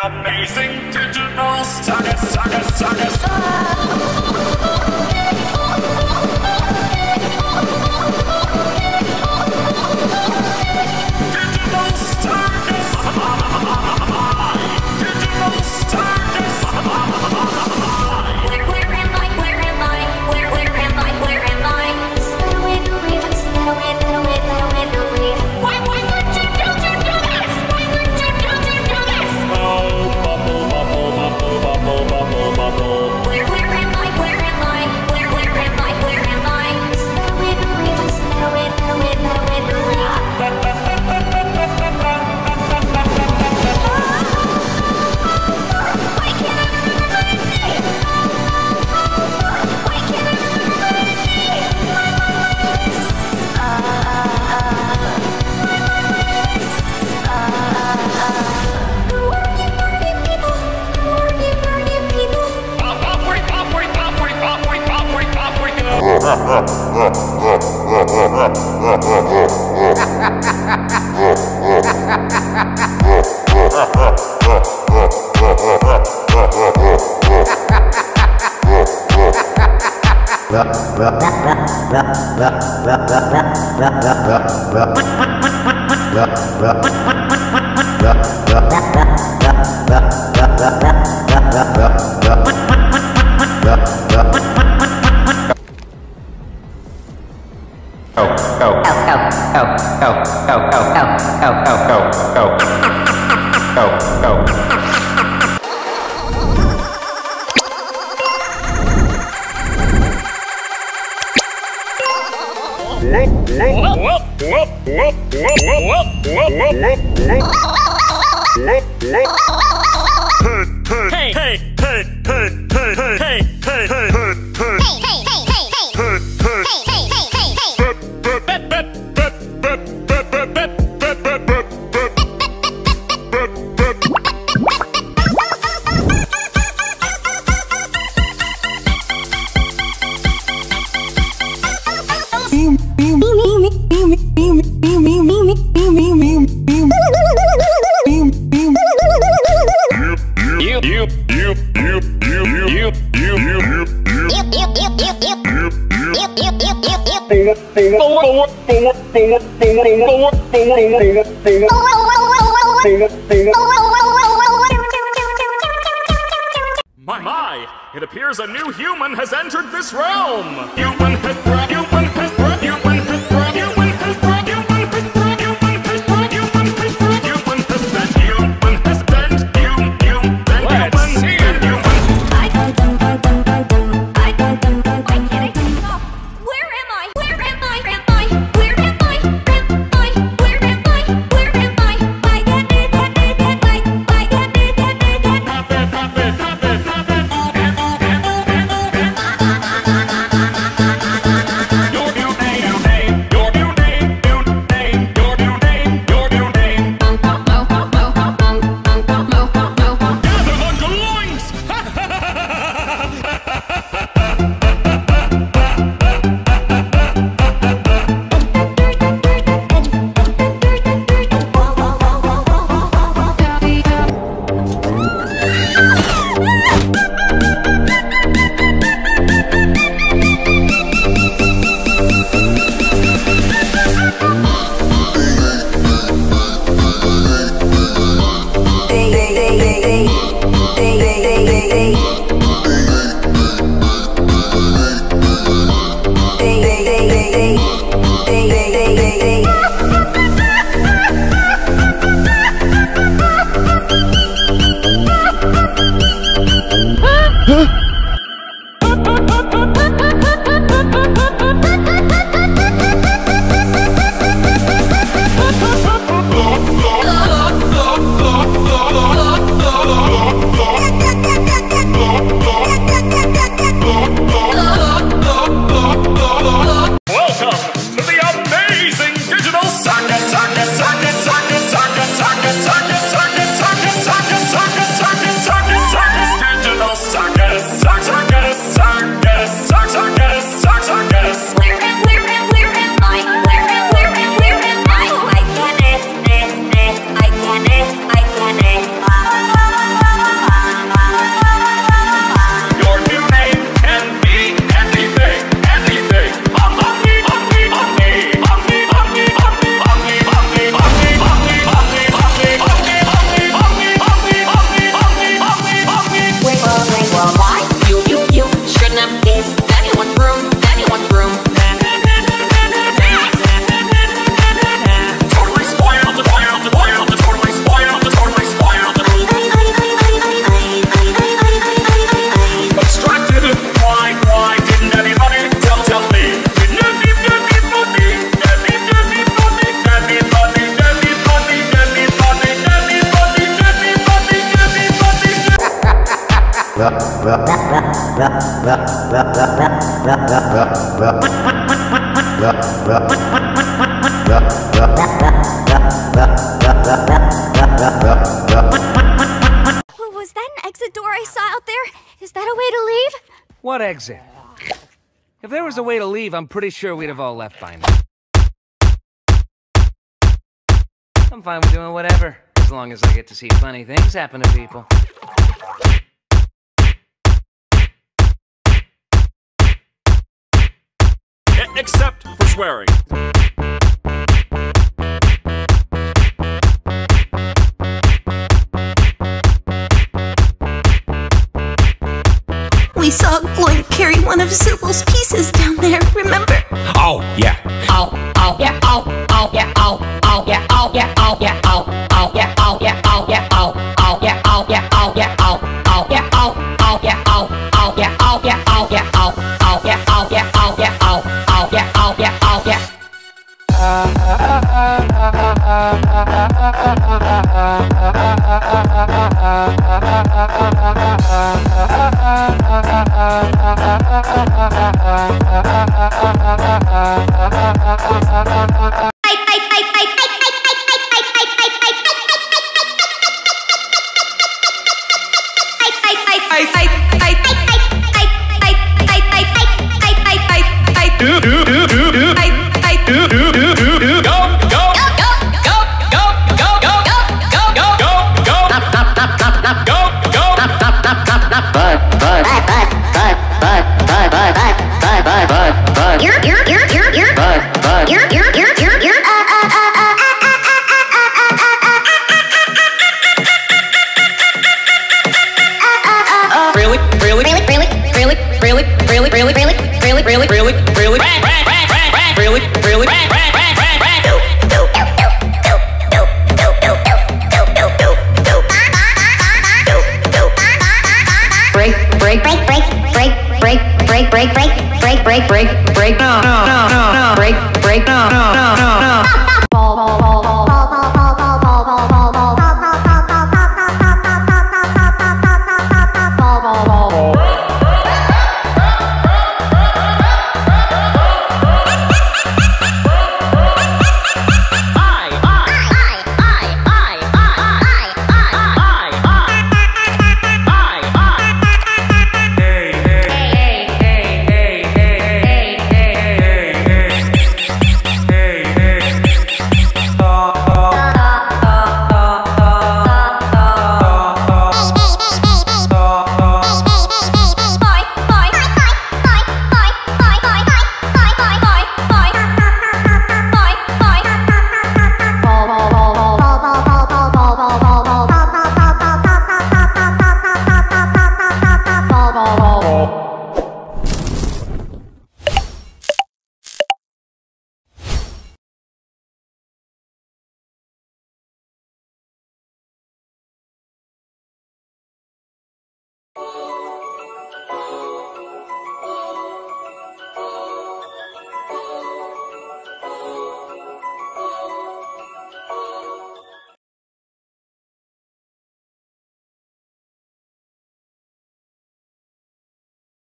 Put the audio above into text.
Amazing digital saga, saga, saga, saga. the Hey, hey, hey. My, my! It appears a new human has entered this realm! Human has... Human Was that an exit door I saw out there? Is that a way to leave? What exit? If there was a way to leave, I'm pretty sure we'd have all left by now. I'm fine with doing whatever, as long as I get to see funny things happen to people. Except for swearing. We saw Gloin carry one of Zooble's pieces down there, remember? Oh, yeah. oh, oh, yeah, oh, oh, yeah, oh, oh, yeah, oh, yeah, oh, yeah, oh, oh, Really, really, really, really, really, really, really, really, really, really, really, really, really, really, really, break, break, break, break, break, break, break, break, break, break, break, break, break, no, no, no, no, break, break, no, no, no, no.